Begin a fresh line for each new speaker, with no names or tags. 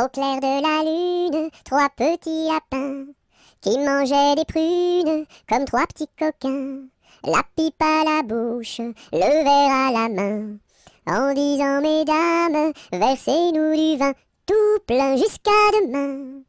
Au clair de la lune, trois petits lapins qui mangeaient des prunes comme trois petits coquins. La pipe à la bouche, le verre à la main, en disant mesdames, versez-nous du vin tout plein jusqu'à demain.